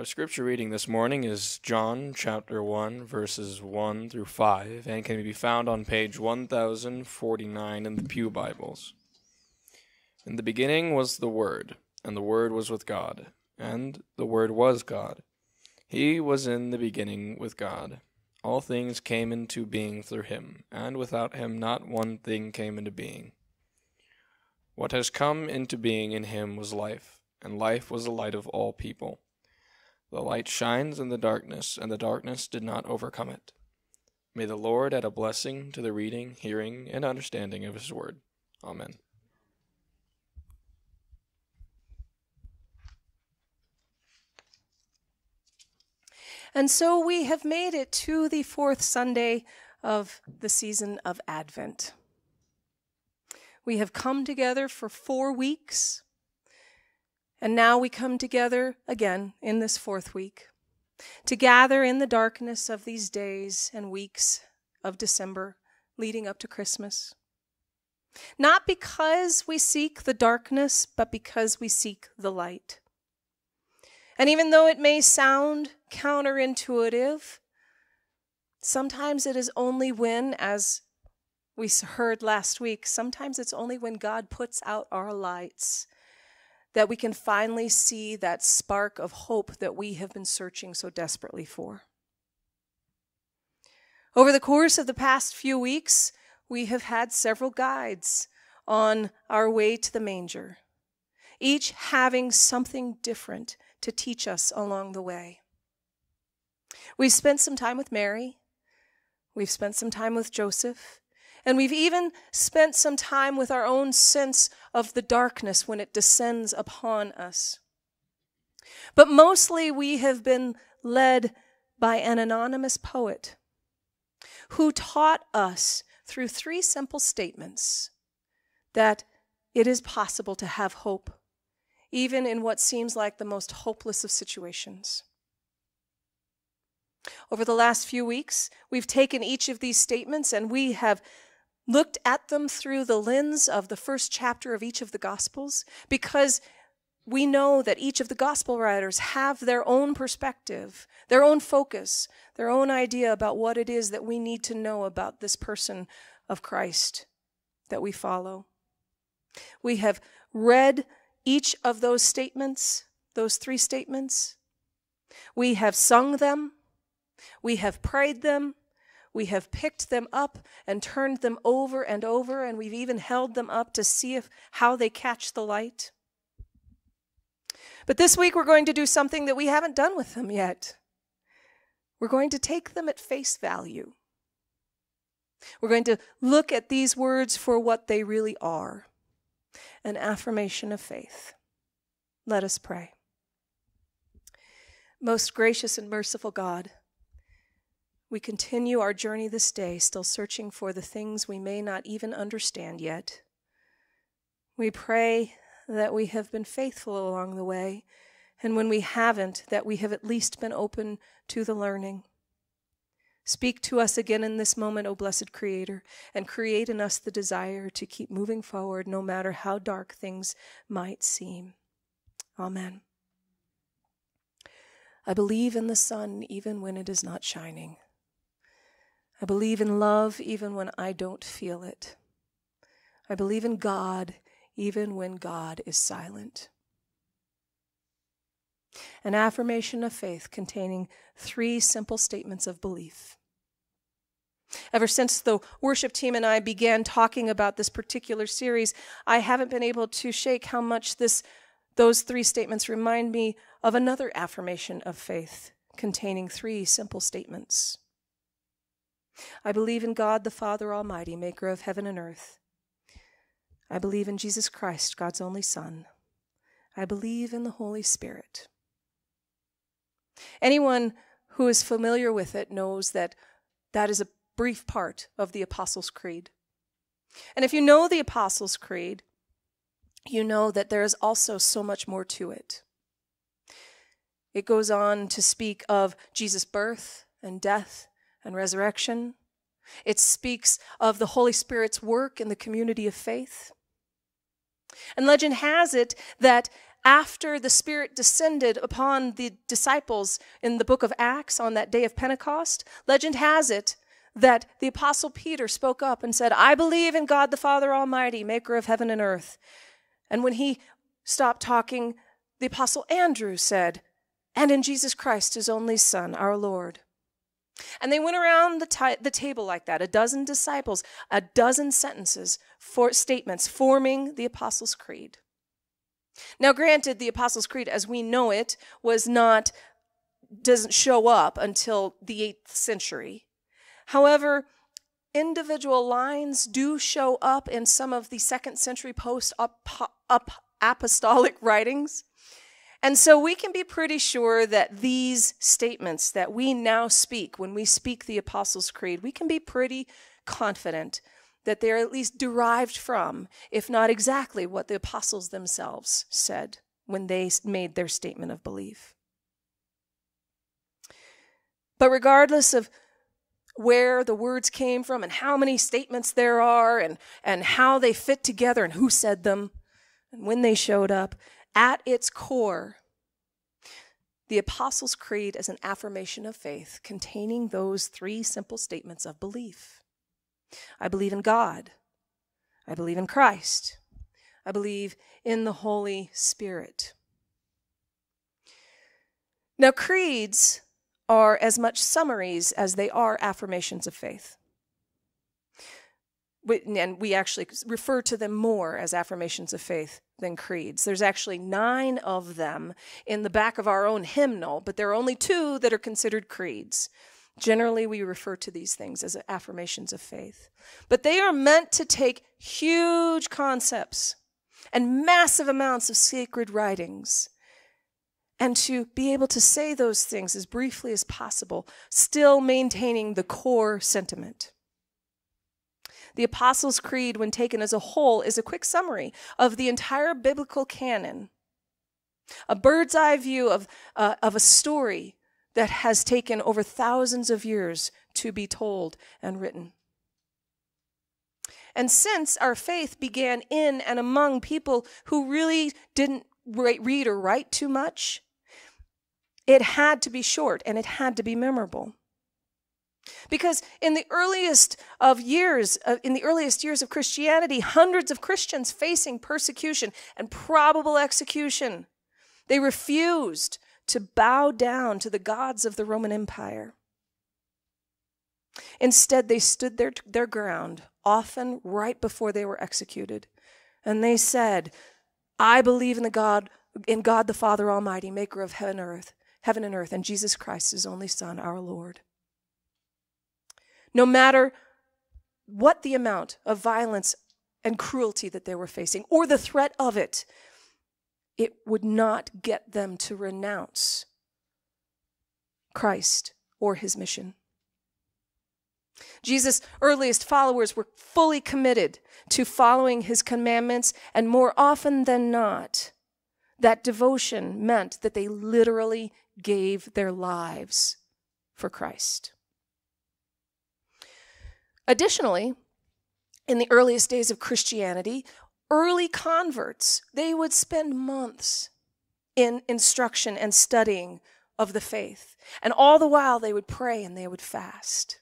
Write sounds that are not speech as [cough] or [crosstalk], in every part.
Our scripture reading this morning is John chapter 1, verses 1 through 5, and can be found on page 1049 in the Pew Bibles. In the beginning was the Word, and the Word was with God, and the Word was God. He was in the beginning with God. All things came into being through him, and without him not one thing came into being. What has come into being in him was life, and life was the light of all people. The light shines in the darkness, and the darkness did not overcome it. May the Lord add a blessing to the reading, hearing, and understanding of his word. Amen. And so we have made it to the fourth Sunday of the season of Advent. We have come together for four weeks and now we come together again in this fourth week to gather in the darkness of these days and weeks of December leading up to Christmas. Not because we seek the darkness, but because we seek the light. And even though it may sound counterintuitive, sometimes it is only when, as we heard last week, sometimes it's only when God puts out our lights that we can finally see that spark of hope that we have been searching so desperately for. Over the course of the past few weeks, we have had several guides on our way to the manger, each having something different to teach us along the way. We've spent some time with Mary. We've spent some time with Joseph. And we've even spent some time with our own sense of the darkness when it descends upon us. But mostly we have been led by an anonymous poet who taught us through three simple statements that it is possible to have hope, even in what seems like the most hopeless of situations. Over the last few weeks, we've taken each of these statements and we have looked at them through the lens of the first chapter of each of the Gospels because we know that each of the Gospel writers have their own perspective, their own focus, their own idea about what it is that we need to know about this person of Christ that we follow. We have read each of those statements, those three statements. We have sung them. We have prayed them. We have picked them up and turned them over and over, and we've even held them up to see if, how they catch the light. But this week we're going to do something that we haven't done with them yet. We're going to take them at face value. We're going to look at these words for what they really are an affirmation of faith. Let us pray. Most gracious and merciful God, we continue our journey this day, still searching for the things we may not even understand yet. We pray that we have been faithful along the way, and when we haven't, that we have at least been open to the learning. Speak to us again in this moment, O blessed Creator, and create in us the desire to keep moving forward no matter how dark things might seem. Amen. I believe in the sun even when it is not shining. I believe in love even when I don't feel it. I believe in God even when God is silent. An affirmation of faith containing three simple statements of belief. Ever since the worship team and I began talking about this particular series, I haven't been able to shake how much this those three statements remind me of another affirmation of faith containing three simple statements. I believe in God the Father Almighty, maker of heaven and earth. I believe in Jesus Christ, God's only Son. I believe in the Holy Spirit. Anyone who is familiar with it knows that that is a brief part of the Apostles' Creed. And if you know the Apostles' Creed, you know that there is also so much more to it. It goes on to speak of Jesus' birth and death and resurrection. It speaks of the Holy Spirit's work in the community of faith. And legend has it that after the Spirit descended upon the disciples in the book of Acts on that day of Pentecost, legend has it that the Apostle Peter spoke up and said, I believe in God the Father Almighty, maker of heaven and earth. And when he stopped talking, the Apostle Andrew said, and in Jesus Christ, his only Son, our Lord. And they went around the, t- the table like that, a dozen disciples, a dozen sentences, for statements forming the Apostles' Creed. Now, granted, the Apostles' Creed, as we know it, was not, doesn't show up until the 8th century. However, individual lines do show up in some of the second century post apostolic [laughs] writings. And so we can be pretty sure that these statements that we now speak, when we speak the Apostles' Creed, we can be pretty confident that they're at least derived from, if not exactly what the apostles themselves said when they made their statement of belief. But regardless of where the words came from and how many statements there are and, and how they fit together and who said them and when they showed up, at its core, the Apostles' Creed is an affirmation of faith containing those three simple statements of belief. I believe in God, I believe in Christ, I believe in the Holy Spirit. Now, creeds are as much summaries as they are affirmations of faith and we actually refer to them more as affirmations of faith than creeds. There's actually nine of them in the back of our own hymnal, but there are only two that are considered creeds. Generally, we refer to these things as affirmations of faith. But they are meant to take huge concepts and massive amounts of sacred writings and to be able to say those things as briefly as possible, still maintaining the core sentiment. The Apostles' Creed, when taken as a whole, is a quick summary of the entire biblical canon, a bird's eye view of, uh, of a story that has taken over thousands of years to be told and written. And since our faith began in and among people who really didn't read or write too much, it had to be short and it had to be memorable. Because in the earliest of years, uh, in the earliest years of Christianity, hundreds of Christians facing persecution and probable execution, they refused to bow down to the gods of the Roman Empire. Instead, they stood their, their ground, often right before they were executed, and they said, I believe in the God, in God the Father Almighty, maker of heaven and earth, heaven and earth, and Jesus Christ, his only Son, our Lord no matter what the amount of violence and cruelty that they were facing or the threat of it, it would not get them to renounce Christ or his mission. Jesus' earliest followers were fully committed to following his commandments, and more often than not, that devotion meant that they literally gave their lives for Christ. Additionally, in the earliest days of Christianity, early converts, they would spend months in instruction and studying of the faith. And all the while they would pray and they would fast.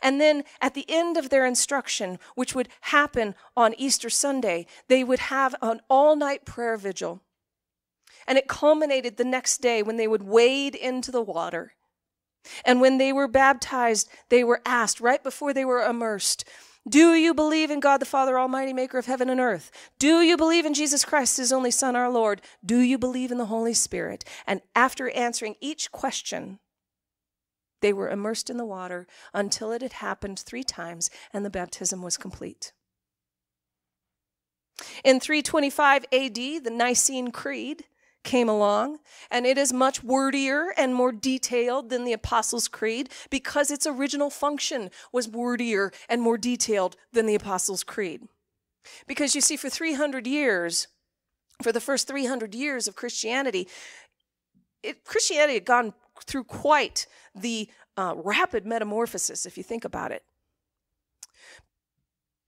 And then at the end of their instruction, which would happen on Easter Sunday, they would have an all night prayer vigil. And it culminated the next day when they would wade into the water and when they were baptized, they were asked right before they were immersed, Do you believe in God the Father Almighty, maker of heaven and earth? Do you believe in Jesus Christ, his only Son, our Lord? Do you believe in the Holy Spirit? And after answering each question, they were immersed in the water until it had happened three times and the baptism was complete. In 325 AD, the Nicene Creed came along, and it is much wordier and more detailed than the Apostles' Creed because its original function was wordier and more detailed than the Apostles' Creed. Because you see, for 300 years, for the first 300 years of Christianity, it, Christianity had gone through quite the uh, rapid metamorphosis, if you think about it.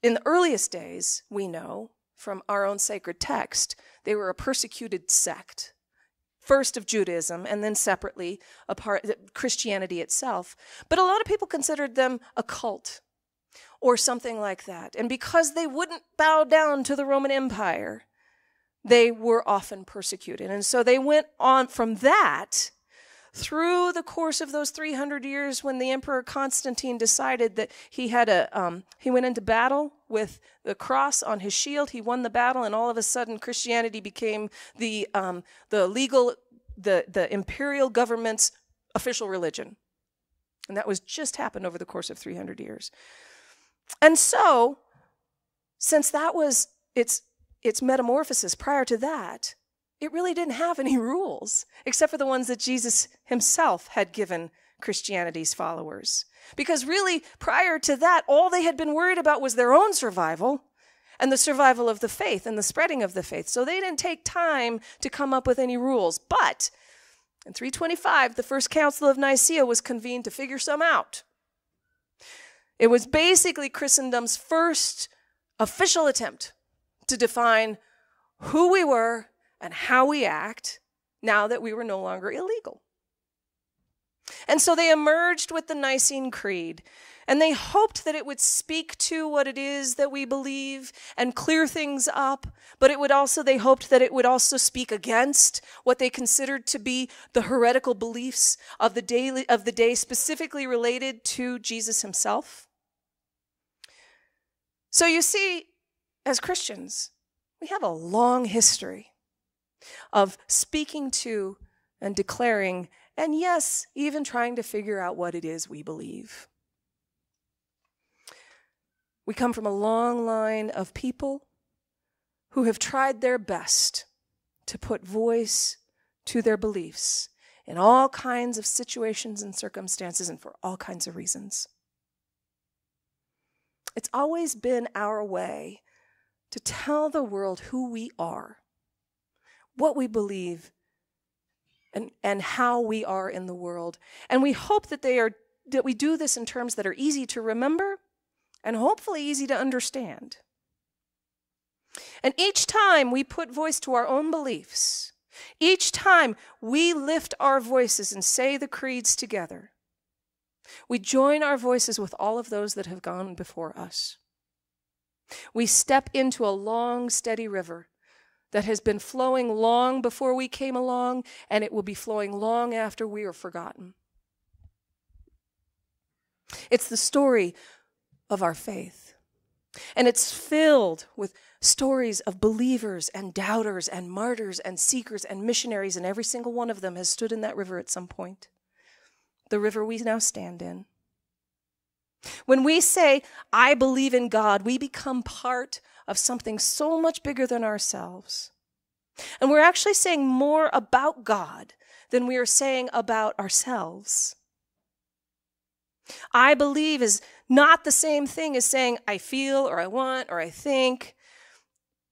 In the earliest days, we know, from our own sacred text. They were a persecuted sect, first of Judaism, and then separately a part Christianity itself. But a lot of people considered them a cult or something like that. And because they wouldn't bow down to the Roman Empire, they were often persecuted. And so they went on from that through the course of those 300 years when the emperor constantine decided that he had a um, he went into battle with the cross on his shield. He won the battle and all of a sudden christianity became the um, the legal the the imperial government's official religion. And that was just happened over the course of 300 years. And so since that was its its metamorphosis prior to that it really didn't have any [laughs] rules, except for the ones that Jesus himself had given Christianity's followers. Because really, prior to that, all they had been worried about was their own survival and the survival of the faith and the spreading of the faith. So they didn't take time to come up with any rules. But in 325, the first council of Nicaea was convened to figure some out. It was basically Christendom's first official attempt to define who we were and how we act now that we were no longer illegal. And so they emerged with the Nicene Creed, and they hoped that it would speak to what it is that we believe and clear things up, but it would also, they hoped that it would also speak against what they considered to be the heretical beliefs of the, daily, of the day, specifically related to Jesus himself. So you see, as Christians, we have a long history of speaking to and declaring, and yes, even trying to figure out what it is we believe. We come from a long line of people who have tried their best to put voice to their beliefs in all kinds of situations and circumstances and for all kinds of reasons. It's always been our way to tell the world who we are what we believe, and, and how we are in the world. And we hope that they are that we do this in terms that are easy to remember and hopefully easy to understand. And each time we put voice to our own beliefs, each time we lift our voices and say the creeds together, we join our voices with all of those that have gone before us. We step into a long, steady river that has been flowing long before we came along, and it will be flowing long after we are forgotten. It's the story of our faith. And it's filled with stories of believers and doubters and martyrs and seekers and missionaries, and every single one of them has stood in that river at some point. The river we now stand in. When we say, I believe in God, we become part of something so much bigger than ourselves. And we're actually saying more about God than we are saying about ourselves. I believe is not the same thing as saying I feel or I want or I think,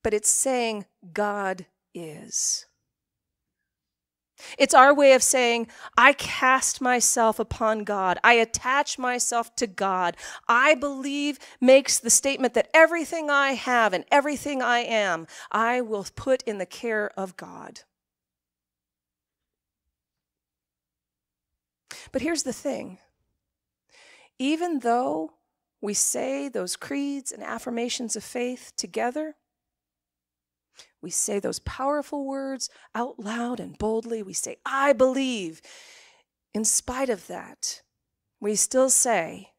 but it's saying God is. It's our way of saying, I cast myself upon God. I attach myself to God. I believe makes the statement that everything I have and everything I am, I will put in the care of God. But here's the thing even though we say those creeds and affirmations of faith together, we say those powerful words out loud and boldly. We say, I believe. In spite of that, we still say,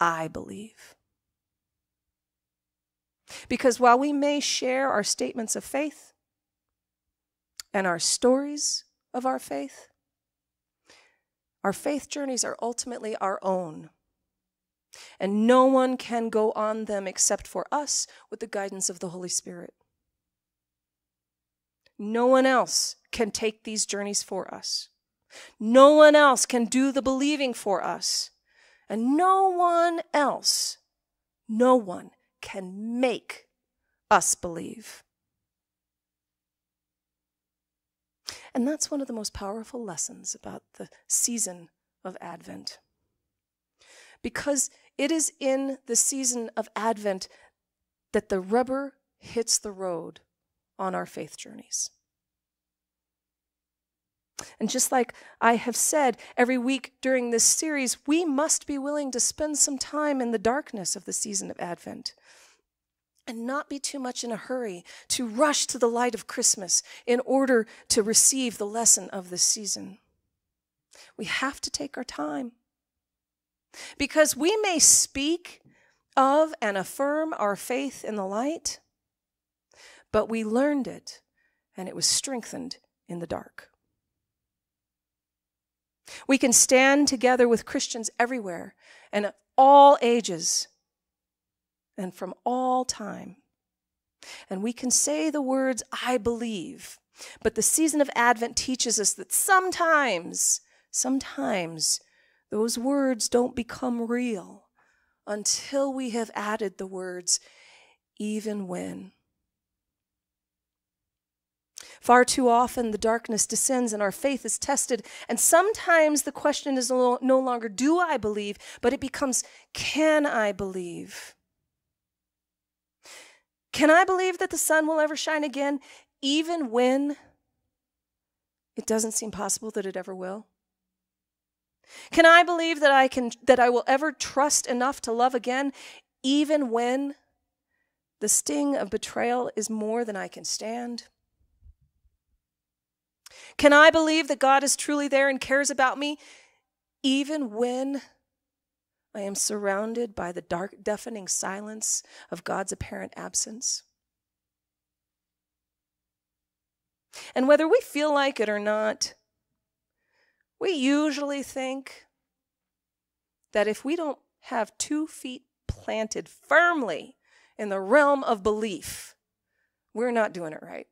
I believe. Because while we may share our statements of faith and our stories of our faith, our faith journeys are ultimately our own. And no one can go on them except for us with the guidance of the Holy Spirit. No one else can take these journeys for us. No one else can do the believing for us. And no one else, no one can make us believe. And that's one of the most powerful lessons about the season of Advent. Because it is in the season of Advent that the rubber hits the road on our faith journeys. And just like I have said every week during this series, we must be willing to spend some time in the darkness of the season of Advent and not be too much in a hurry to rush to the light of Christmas in order to receive the lesson of this season. We have to take our time because we may speak of and affirm our faith in the light, but we learned it and it was strengthened in the dark. We can stand together with Christians everywhere and all ages and from all time. And we can say the words, I believe. But the season of Advent teaches us that sometimes, sometimes those words don't become real until we have added the words, even when. Far too often, the darkness descends and our faith is tested. And sometimes the question is no longer, do I believe? But it becomes, can I believe? Can I believe that the sun will ever shine again, even when it doesn't seem possible that it ever will? Can I believe that I can that I will ever trust enough to love again even when the sting of betrayal is more than I can stand? Can I believe that God is truly there and cares about me even when I am surrounded by the dark, deafening silence of God's apparent absence? And whether we feel like it or not, we usually think that if we don't have two feet planted firmly in the realm of belief, we're not doing it right.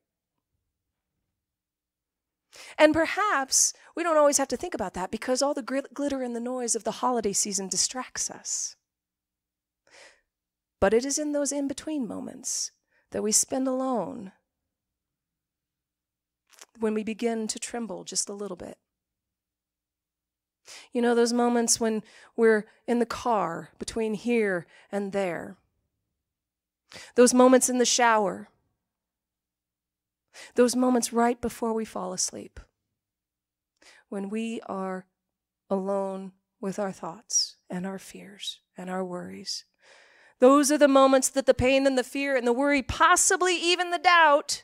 And perhaps we don't always have to think about that because all the glitter and the noise of the holiday season distracts us. But it is in those in between moments that we spend alone when we begin to tremble just a little bit. You know, those moments when we're in the car between here and there. Those moments in the shower those moments right before we fall asleep, when we are alone with our thoughts and our fears and our worries. Those are the moments that the pain and the fear and the worry, possibly even the doubt,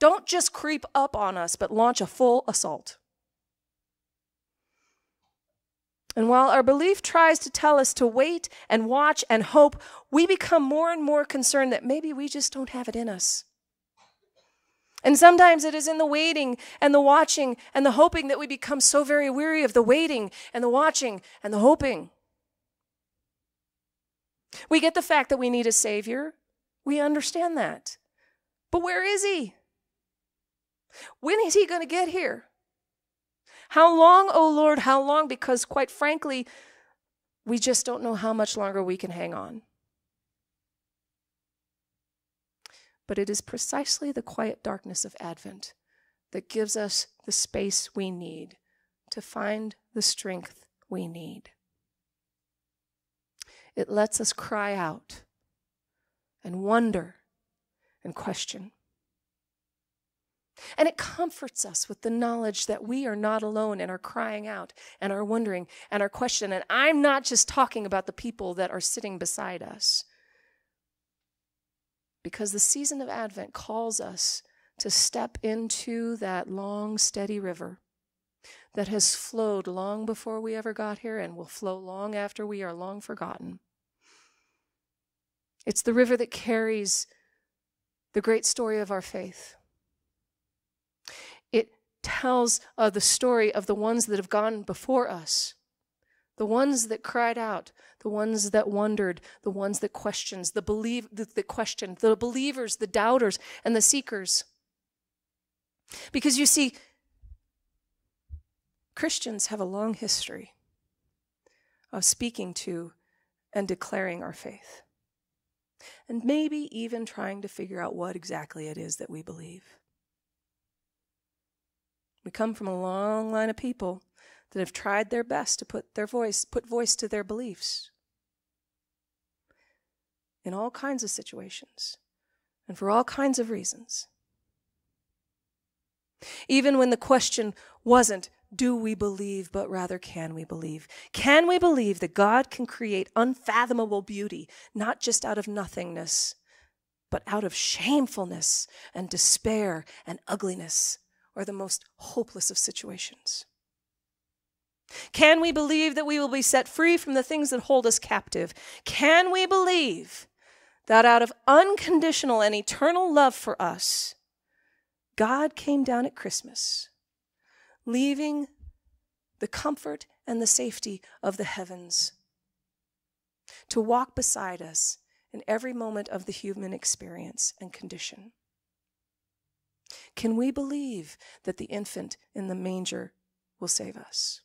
don't just creep up on us, but launch a full assault. And while our belief tries to tell us to wait and watch and hope, we become more and more concerned that maybe we just don't have it in us. And sometimes it is in the waiting and the watching and the hoping that we become so very weary of the waiting and the watching and the hoping. We get the fact that we need a Savior. We understand that. But where is He? When is He going to get here? How long, oh Lord, how long? Because quite frankly, we just don't know how much longer we can hang on. But it is precisely the quiet darkness of Advent that gives us the space we need to find the strength we need. It lets us cry out and wonder and question. And it comforts us with the knowledge that we are not alone and are crying out and are wondering and are questioning. And I'm not just talking about the people that are sitting beside us, because the season of Advent calls us to step into that long, steady river that has flowed long before we ever got here and will flow long after we are long forgotten. It's the river that carries the great story of our faith. Tells uh, the story of the ones that have gone before us the ones that cried out, the ones that wondered, the ones that questioned, the believe the, the questioned, the believers, the doubters, and the seekers. Because you see, Christians have a long history of speaking to and declaring our faith. And maybe even trying to figure out what exactly it is that we believe. We come from a long line of people that have tried their best to put their voice put voice to their beliefs in all kinds of situations and for all kinds of reasons. Even when the question wasn't, do we believe, but rather, can we believe? Can we believe that God can create unfathomable beauty, not just out of nothingness, but out of shamefulness and despair and ugliness, or the most hopeless of situations? Can we believe that we will be set free from the things that hold us captive? Can we believe that out of unconditional and eternal love for us, God came down at Christmas, leaving the comfort and the safety of the heavens to walk beside us in every moment of the human experience and condition. Can we believe that the infant in the manger will save us?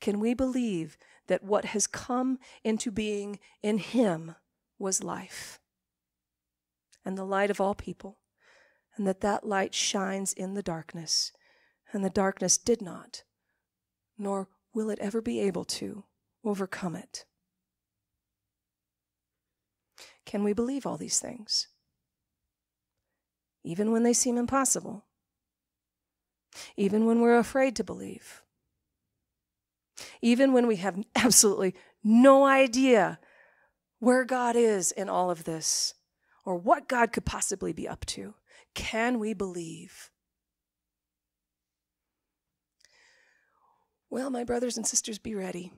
Can we believe that what has come into being in him was life and the light of all people, and that that light shines in the darkness, and the darkness did not, nor will it ever be able to, overcome it? Can we believe all these things? Even when they seem impossible? Even when we're afraid to believe? even when we have [laughs] absolutely no idea where God is in all of this or what God could possibly be up to. Can we believe? Well, my brothers and sisters, be ready.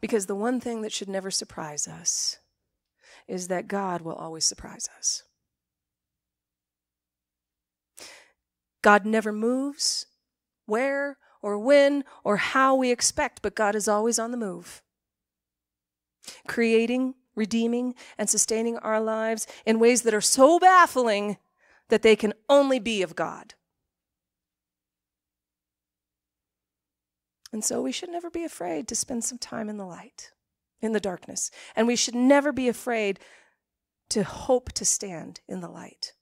Because the one thing that should never surprise us is that God will always surprise us. God never moves where or when or how we expect, but God is always on the move, creating, redeeming, and sustaining our lives in ways that are so baffling that they can only be of God. And so we should never be afraid to spend some time in the light, in the darkness. And we should never be afraid to hope to stand in the light.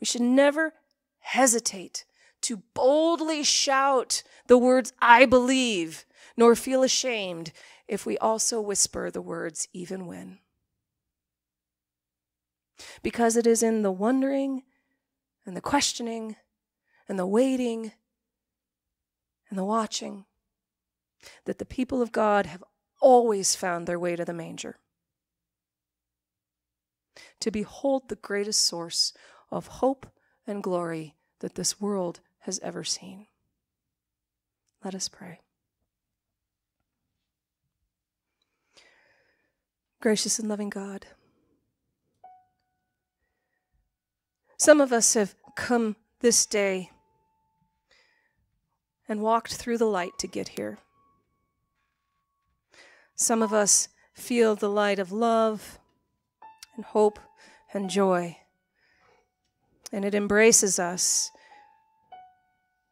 We should never hesitate to boldly shout the words, I believe, nor feel ashamed if we also whisper the words, even when. Because it is in the wondering and the questioning and the waiting and the watching that the people of God have always found their way to the manger. To behold the greatest source of hope and glory that this world has ever seen. Let us pray. Gracious and loving God, some of us have come this day and walked through the light to get here. Some of us feel the light of love and hope and joy, and it embraces us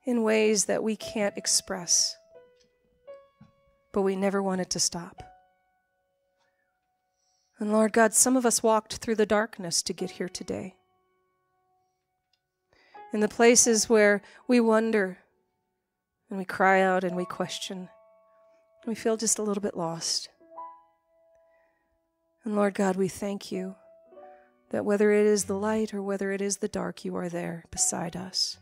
in ways that we can't express, but we never want it to stop. And Lord God, some of us walked through the darkness to get here today. In the places where we wonder and we cry out and we question, we feel just a little bit lost. And Lord God, we thank you that whether it is the light or whether it is the dark, you are there beside us.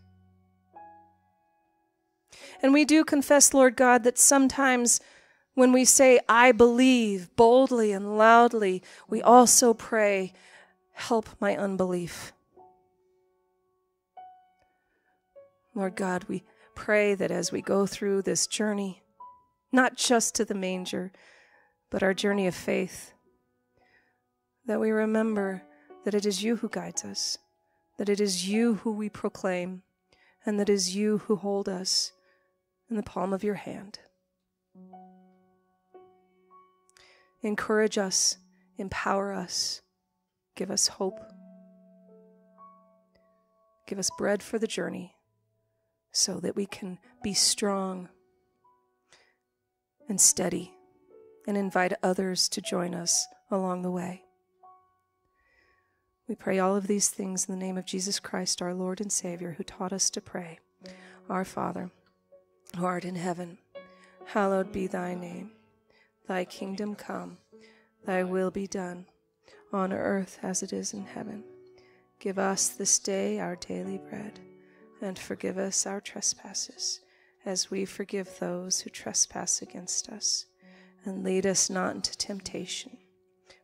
And we do confess, Lord God, that sometimes when we say, I believe boldly and loudly, we also pray, Help my unbelief. Lord God, we pray that as we go through this journey, not just to the manger, but our journey of faith, that we remember that it is you who guides us, that it is you who we proclaim, and that it is you who hold us in the palm of your hand. Encourage us, empower us, give us hope, give us bread for the journey so that we can be strong and steady and invite others to join us along the way. We pray all of these things in the name of Jesus Christ, our Lord and Savior, who taught us to pray. Our Father who art in heaven, hallowed be thy name. Thy kingdom come, Thy will be done, on earth as it is in heaven. Give us this day our daily bread, and forgive us our trespasses, as we forgive those who trespass against us. And lead us not into temptation,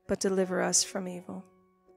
but deliver us from evil.